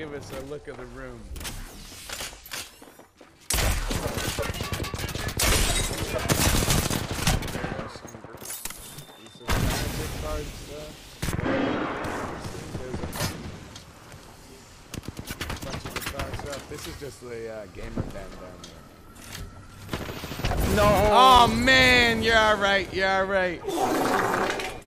give us a look of the room. This is just the uh, gamer band down there. No. Oh man, you're all right. You're all right.